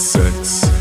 Six.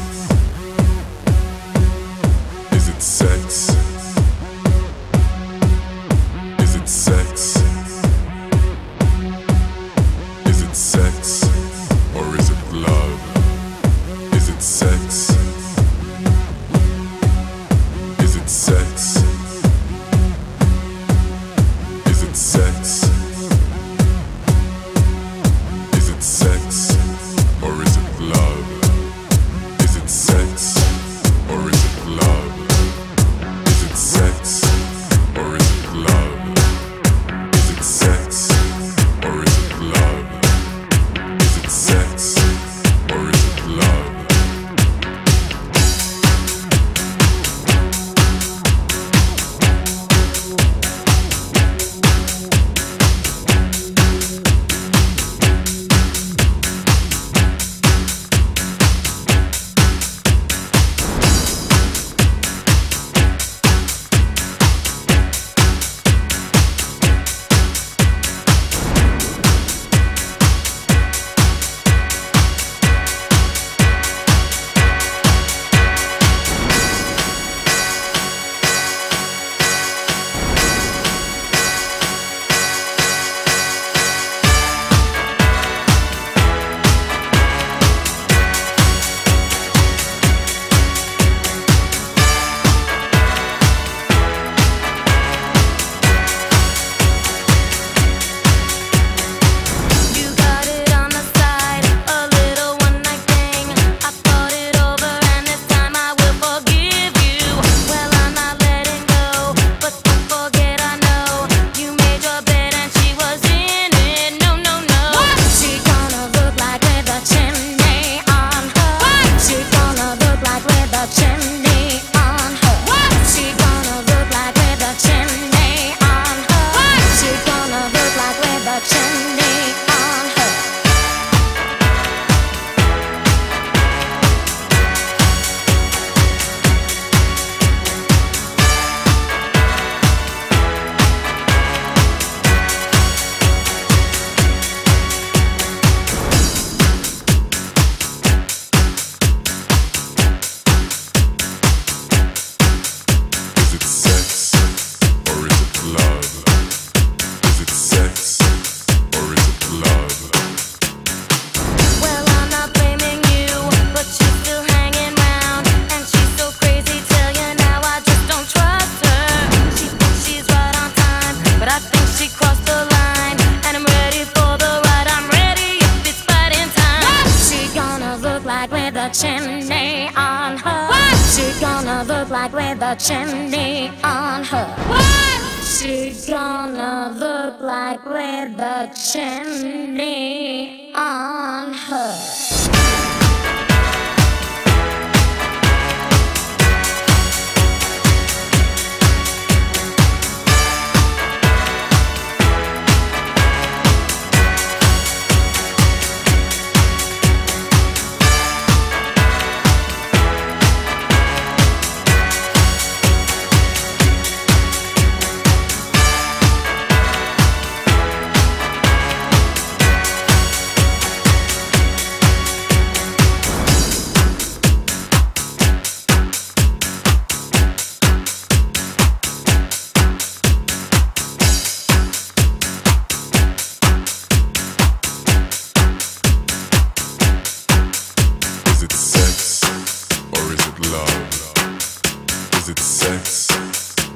sex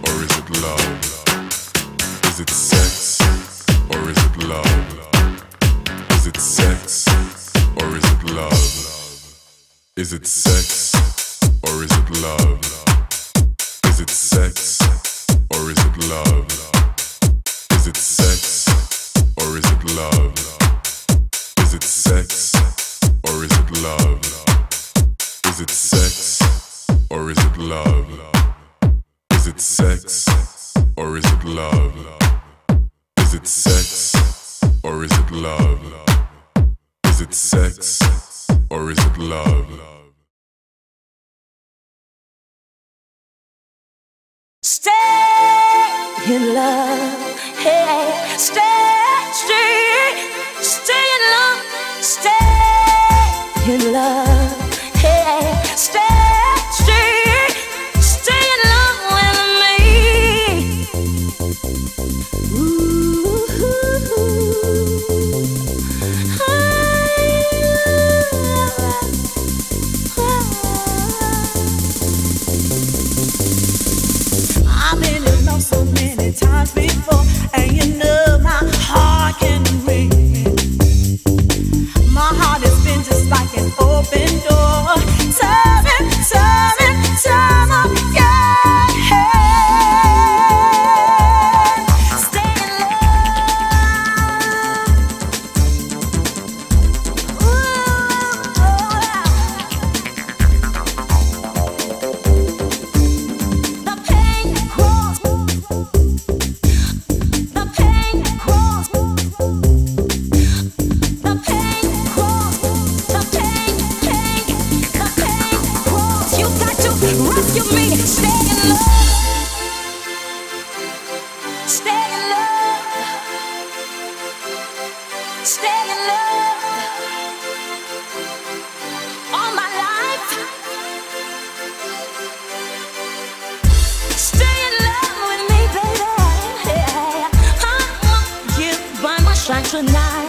or is it love? Is it sex or is it love? Is it sex or is it love? Is it sex or is it love? in love. Stay, stay, stay in love with me. Ooh, I, in love so many times before, and you know. Tonight.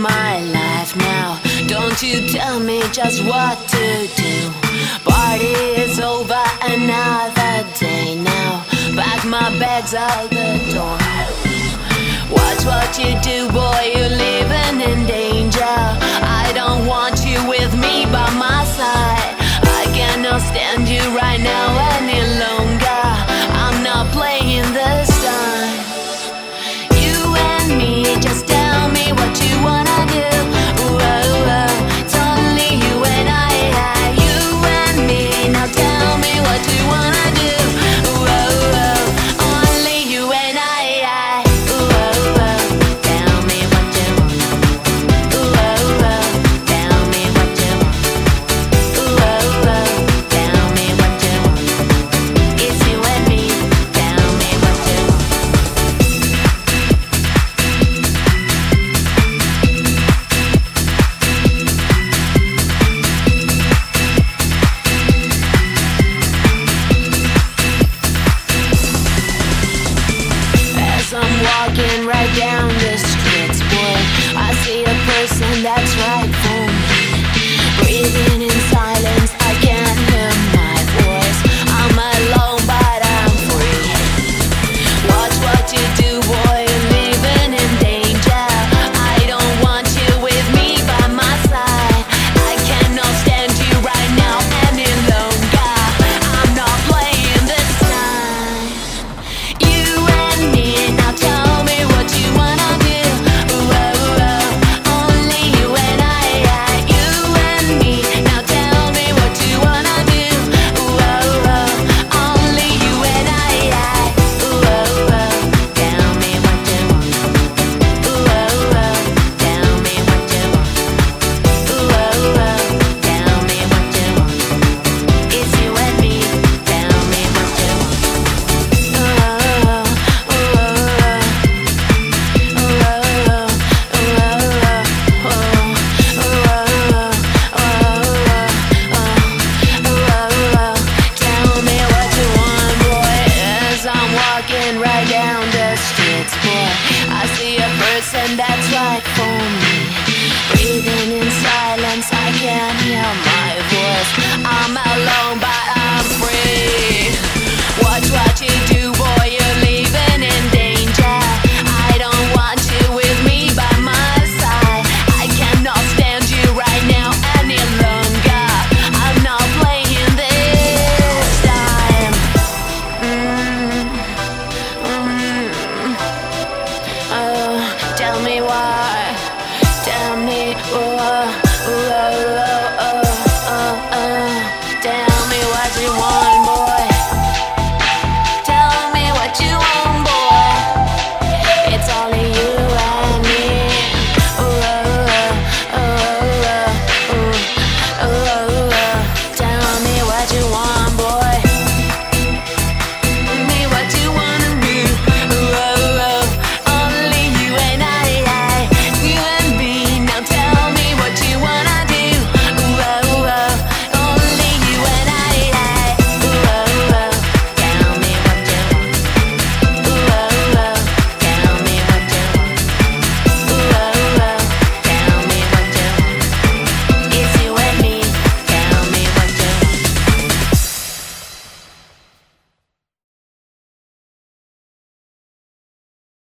my life now. Don't you tell me just what to do. Party is over another day now. Pack my bags out the door. Watch what you do, boy. You're living in danger.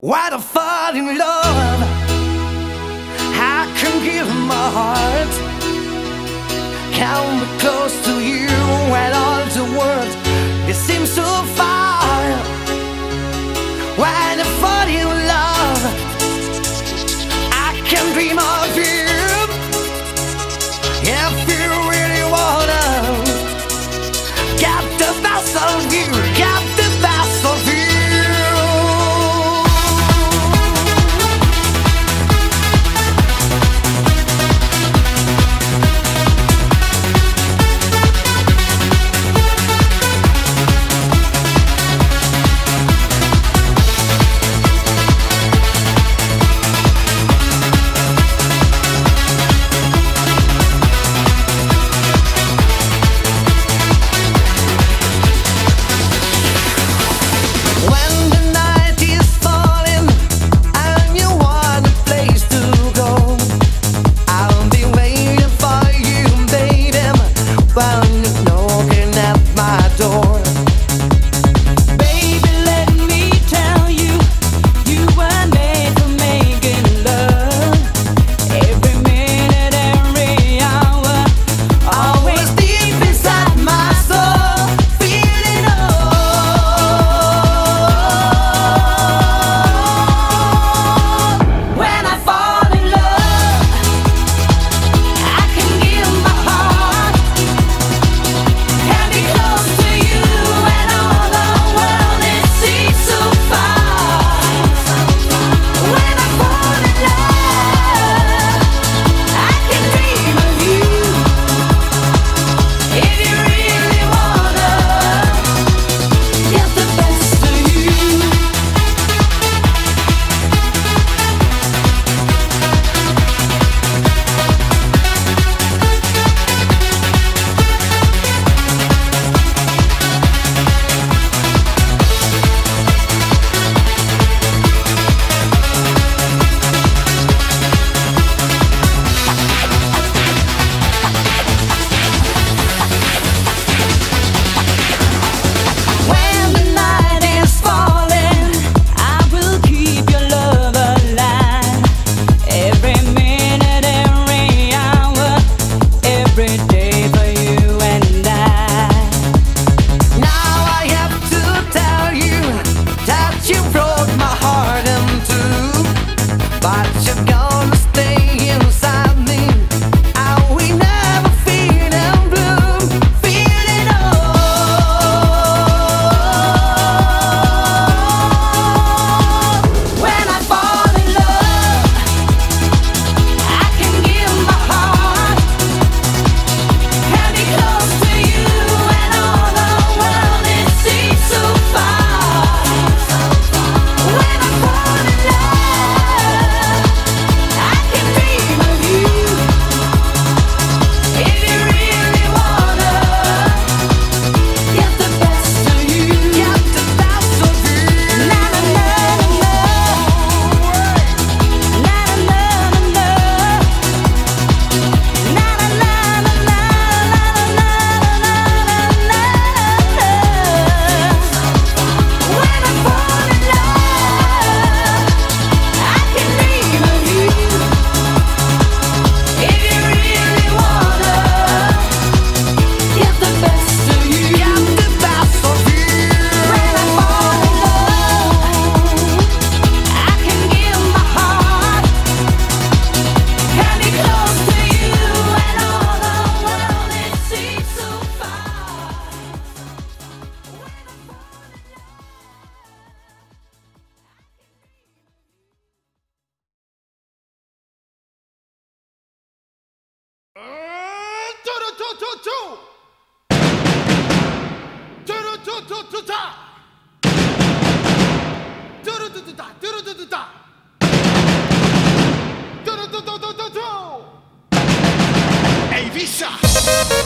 Why to fall in love? I can give my heart. Come close to you when all the world it seems so far. Hey, Visa!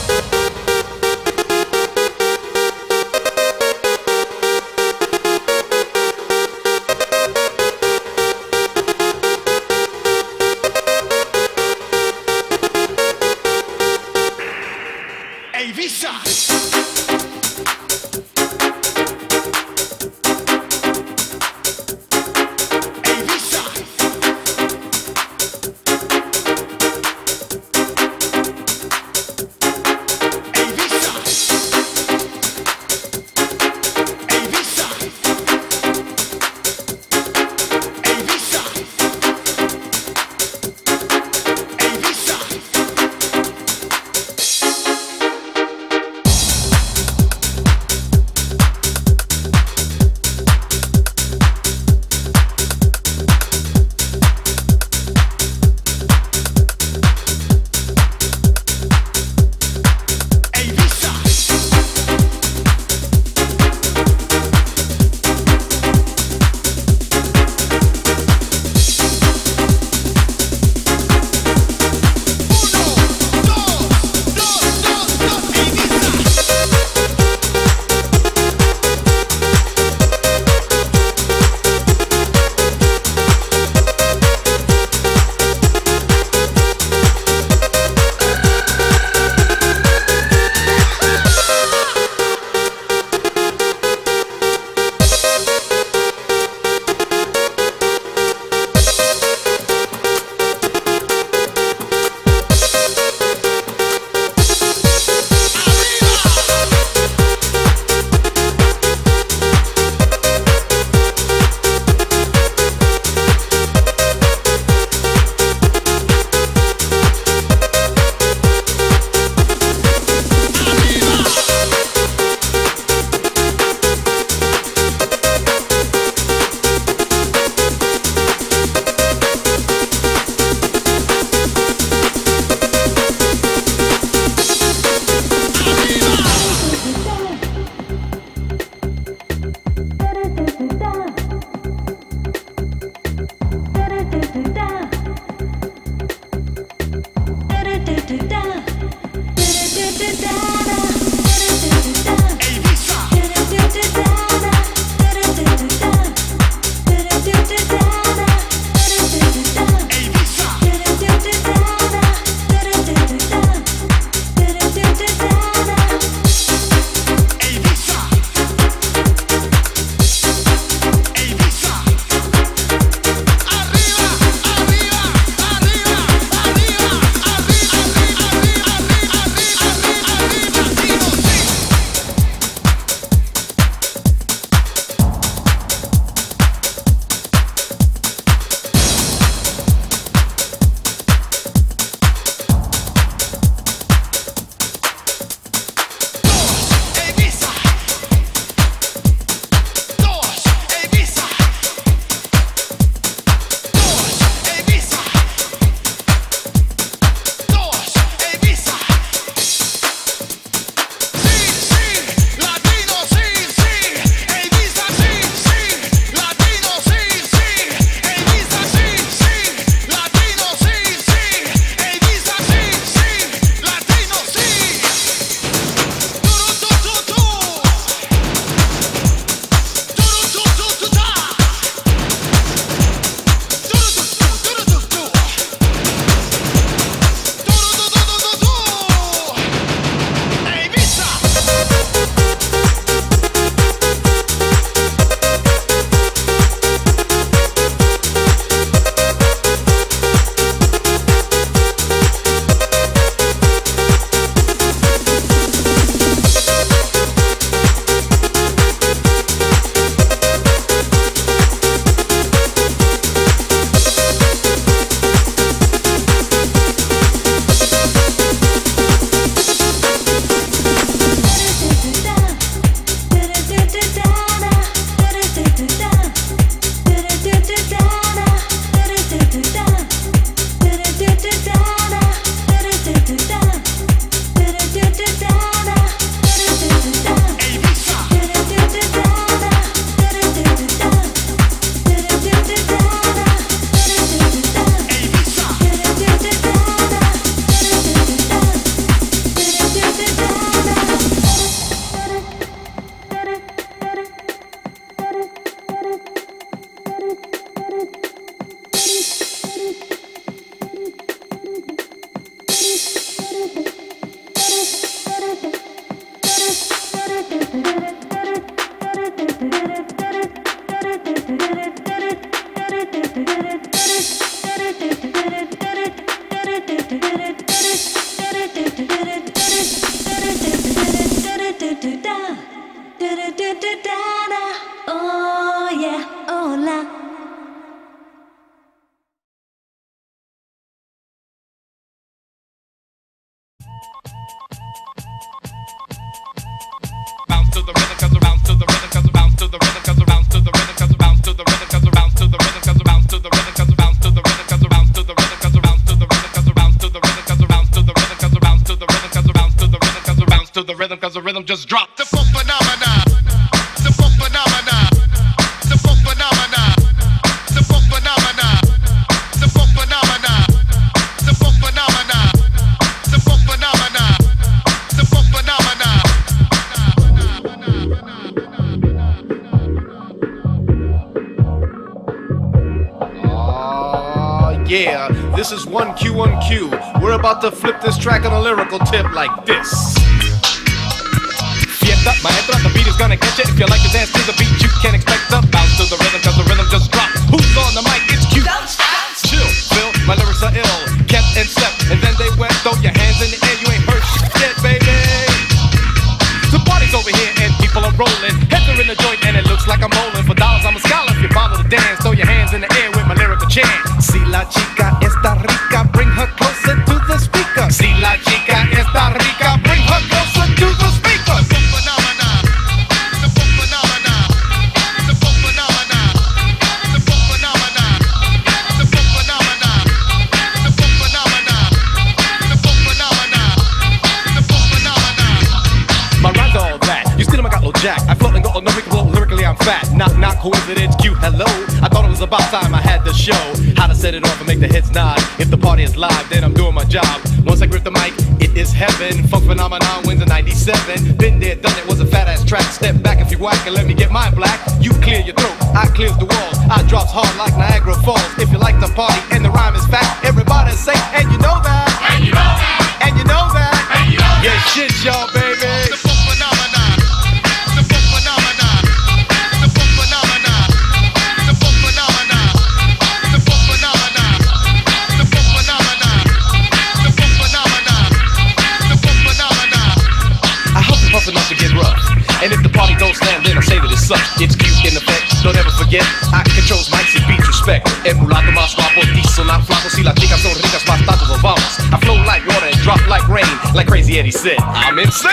it. I'm insane.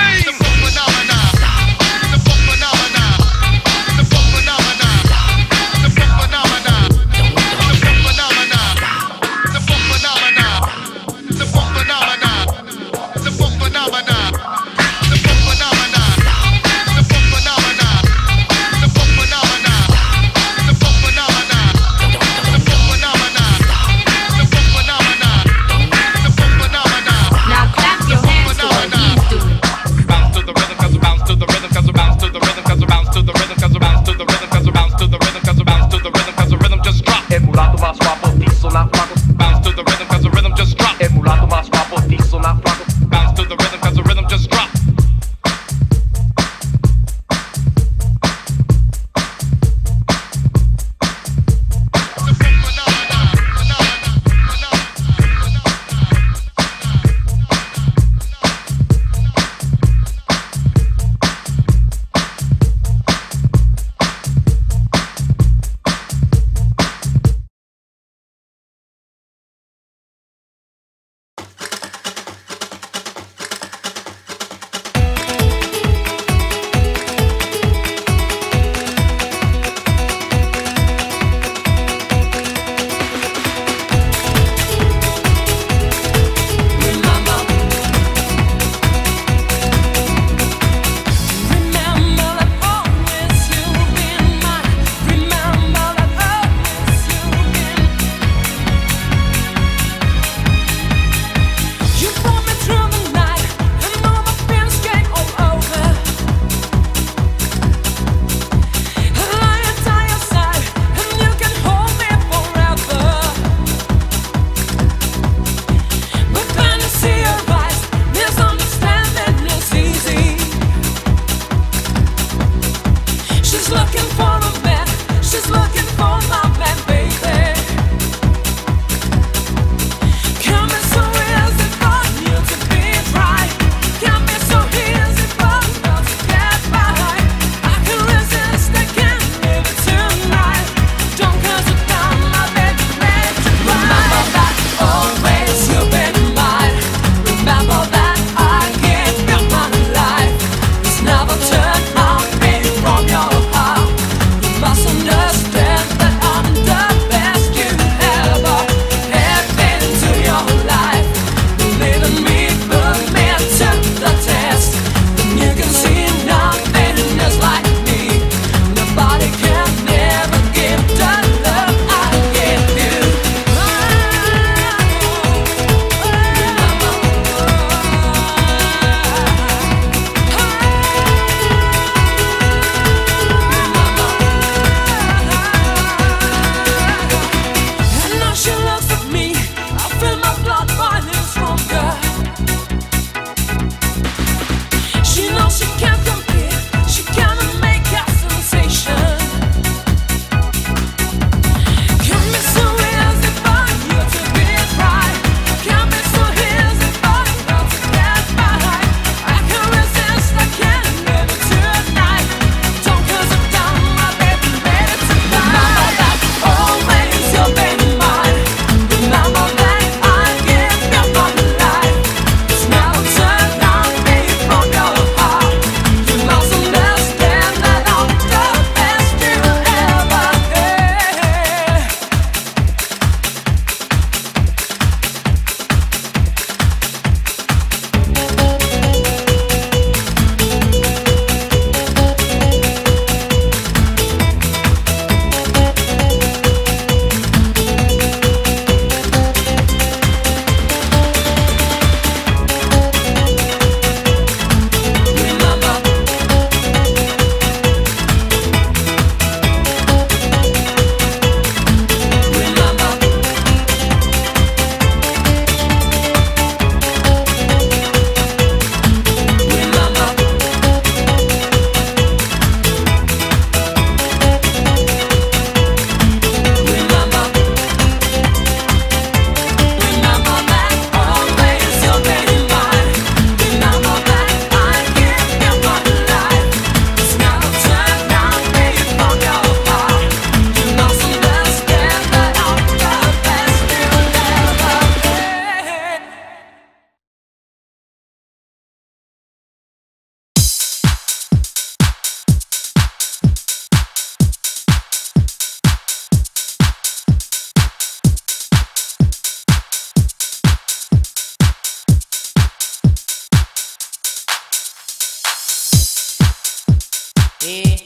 Once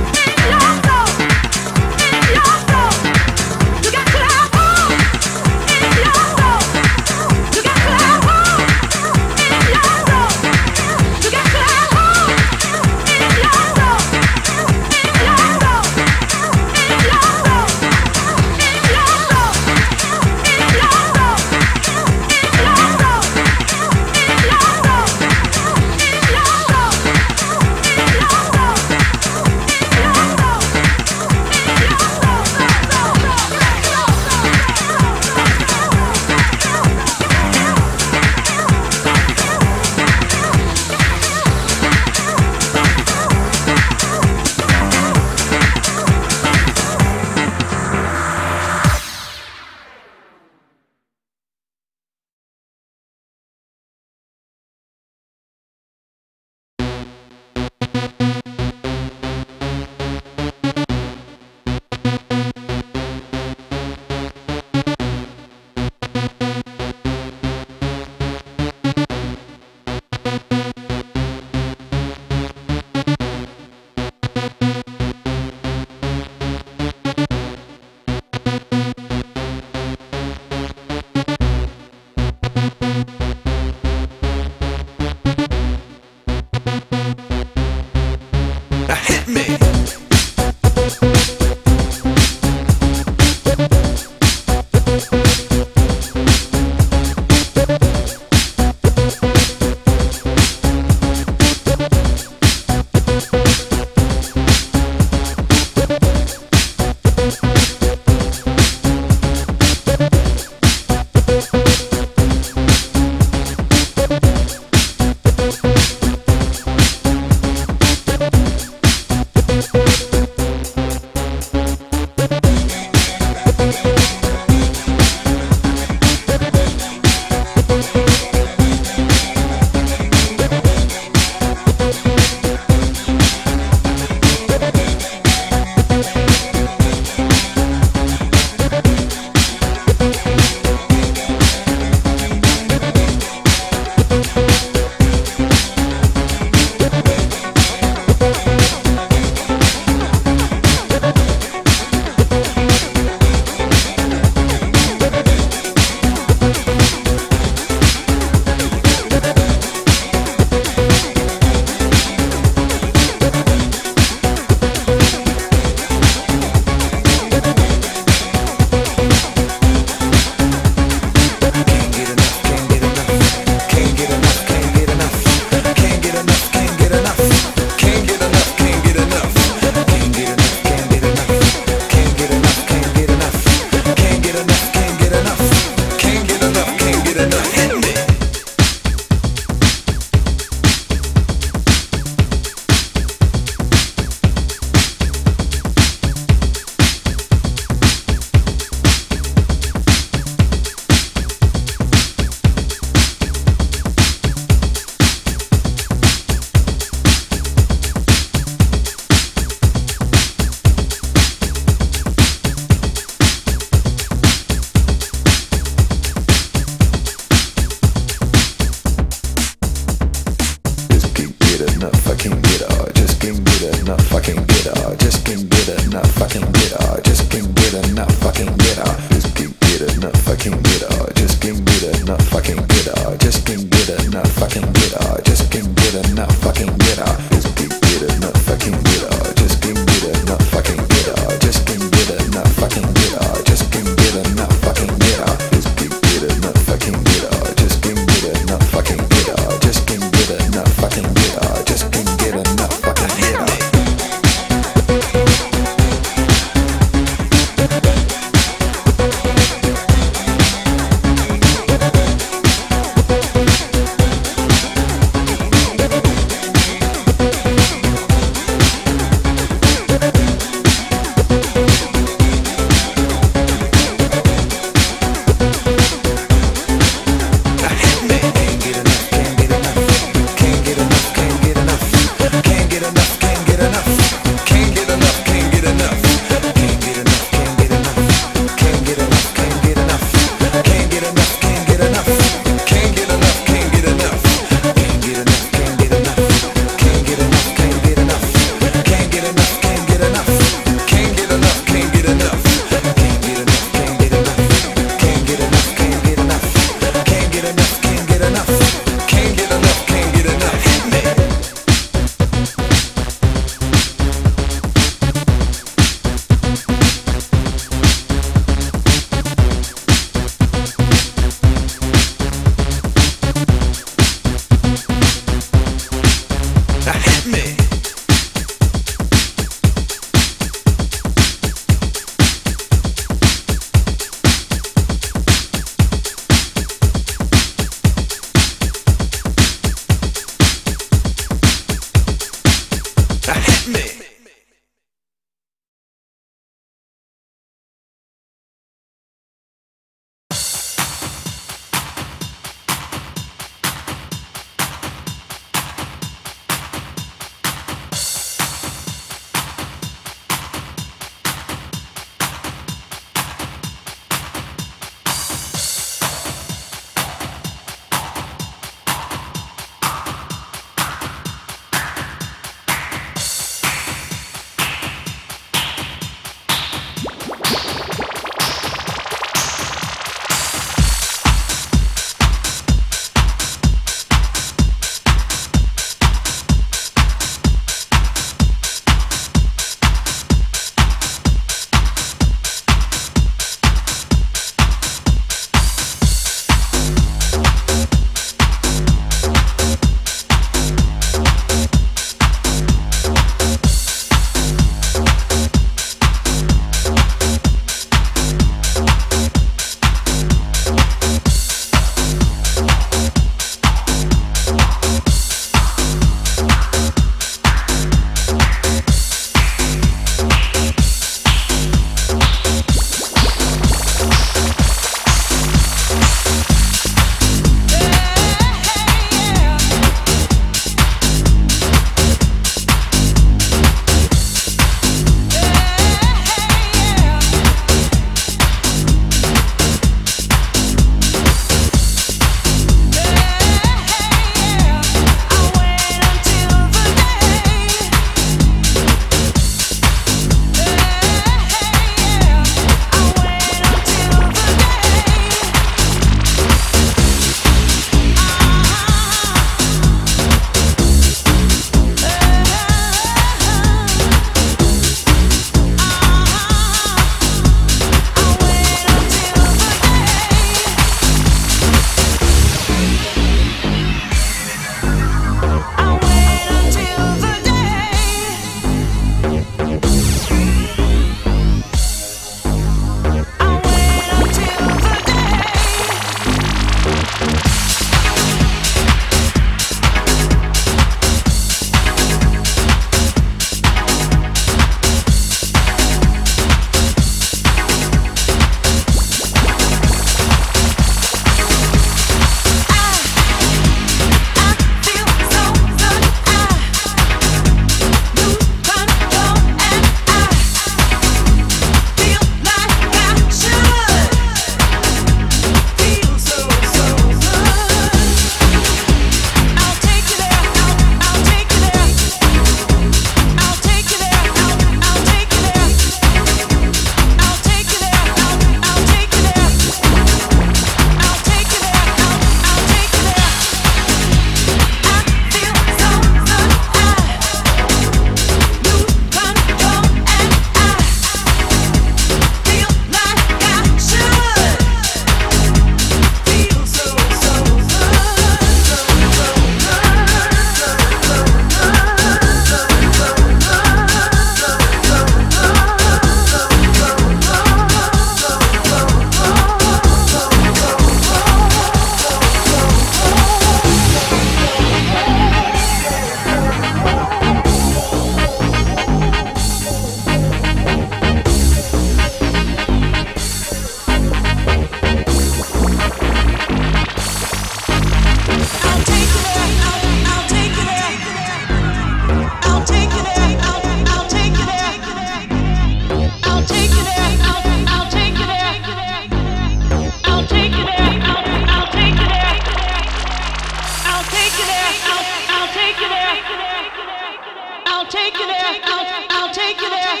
take you there. I'll, take I'll take you there.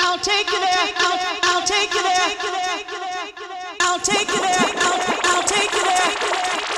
I'll take you there. I'll, take you there. I'll take you there. I'll take you there.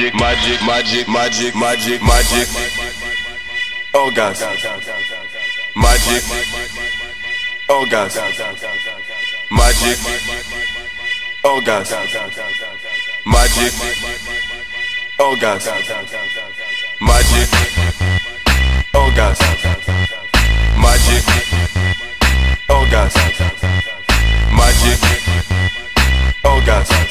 Magic, magic, magic, magic, magic, magic. Oh gas. Magic. Oh gas. Magic. Oh gas. Magic. Oh gas. Magic. Oh gas. Magic. Oh gas. Magic. Oh gas.